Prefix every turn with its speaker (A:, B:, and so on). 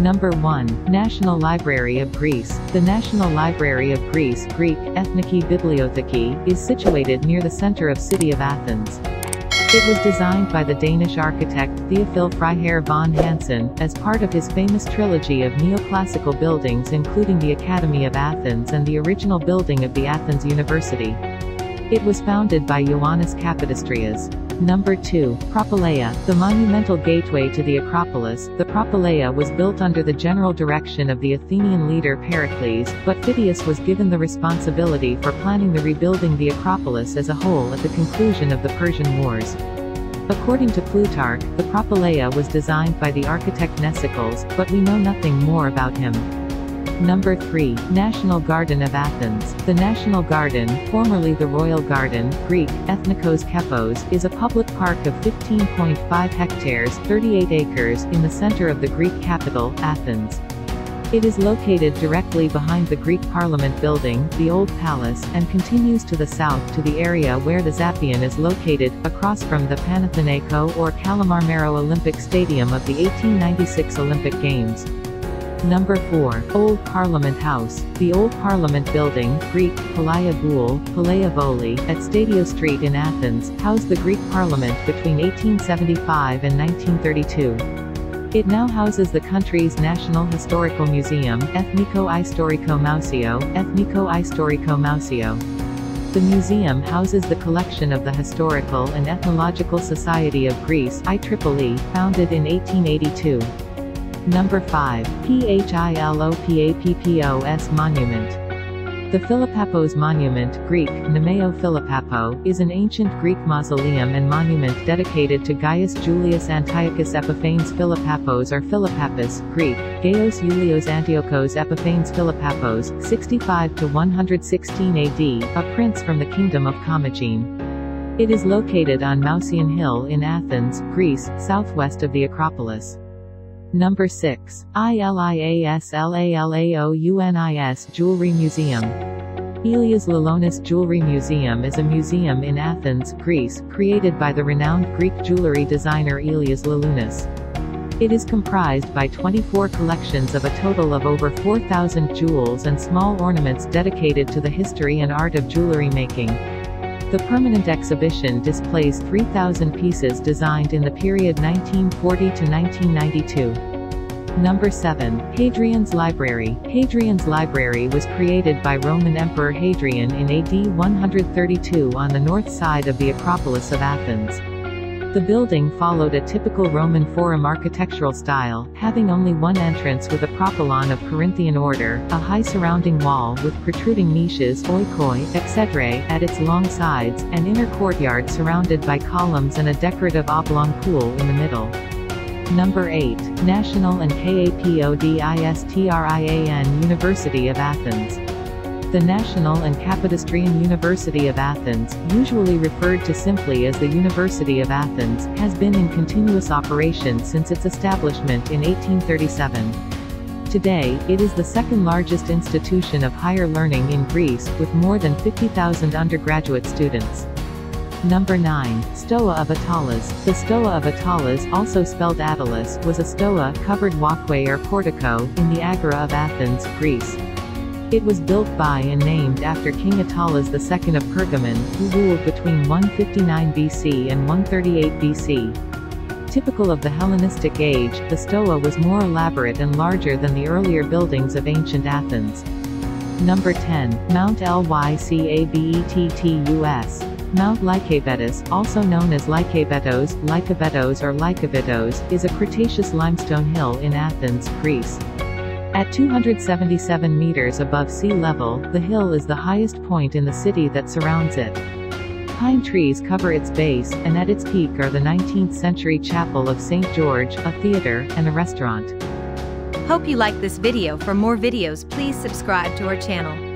A: Number 1. National Library of Greece. The National Library of Greece Greek, Ethniki Bibliotheki, is situated near the center of city of Athens. It was designed by the Danish architect Theophil Freiherr von Hansen, as part of his famous trilogy of neoclassical buildings including the Academy of Athens and the original building of the Athens University. It was founded by Ioannis Kapodistrias. Number 2. Propylaea, the monumental gateway to the Acropolis. The Propylaea was built under the general direction of the Athenian leader Pericles, but Phidias was given the responsibility for planning the rebuilding the Acropolis as a whole at the conclusion of the Persian Wars. According to Plutarch, the Propylaea was designed by the architect Mnesicles, but we know nothing more about him. Number 3. National Garden of Athens. The National Garden, formerly the Royal Garden, Greek, Ethnikos Kepos, is a public park of 15.5 hectares 38 acres in the center of the Greek capital, Athens. It is located directly behind the Greek Parliament building, the Old Palace, and continues to the south to the area where the Zappeion is located, across from the Panathinaiko or Kallimarmaro Olympic Stadium of the 1896 Olympic Games. Number 4. Old Parliament House. The Old Parliament Building, Greek, Palaya Boul, Palaya Voli, at Stadiou Street in Athens, housed the Greek Parliament between 1875 and 1932. It now houses the country's National Historical Museum, Ethniko Ethniko Istoriko Mouseo. The museum houses the collection of the Historical and Ethnological Society of Greece IEEE, founded in 1882. Number 5. Philopappos Monument. The Philopappos Monument Greek, Nemeo Philopapo, is an ancient Greek mausoleum and monument dedicated to Gaius Julius Antiochus Epiphanes Philopappos or Philopappus, Greek, Gaius Julius Antiochos Epiphanes Philopappos, 65 to 116 AD, a prince from the kingdom of Commagene. It is located on Mouseion Hill in Athens, Greece, southwest of the Acropolis. Number 6. ILIASLALAOUNIS Jewelry Museum. Ilias Lalaounis Jewelry Museum is a museum in Athens, Greece, created by the renowned Greek jewelry designer Ilias Lalaounis. It is comprised by 24 collections of a total of over 4,000 jewels and small ornaments dedicated to the history and art of jewelry making. The permanent exhibition displays 3,000 pieces designed in the period 1940 to 1992. Number 7. Hadrian's Library. Hadrian's Library was created by Roman Emperor Hadrian in AD 132 on the north side of the Acropolis of Athens. The building followed a typical Roman forum architectural style, having only one entrance with a propylon of Corinthian order, a high surrounding wall with protruding niches oikoi, etc. at its long sides, an inner courtyard surrounded by columns and a decorative oblong pool in the middle. Number 8. National and KAPODISTRIAN University of Athens. The National and Kapodistrian University of Athens, usually referred to simply as the University of Athens, has been in continuous operation since its establishment in 1837. Today, it is the second largest institution of higher learning in Greece, with more than 50,000 undergraduate students. Number 9. Stoa of Attalus. The Stoa of Attalus, also spelled Attalos, was a stoa covered walkway or portico, in the Agora of Athens, Greece. It was built by and named after King Attalus II of Pergamon, who ruled between 159 BC and 138 BC. Typical of the Hellenistic age, the stoa was more elaborate and larger than the earlier buildings of ancient Athens. Number 10. Mount Lycabettus. Mount Lycabettus, also known as Lycabettos, Lykabettos or Lykavittos, is a Cretaceous limestone hill in Athens, Greece. At 277 meters above sea level, the hill is the highest point in the city that surrounds it. Pine trees cover its base, and at its peak are the 19th century chapel of St. George, a theater, and a restaurant.
B: Hope you like this video for more videos please subscribe to our channel.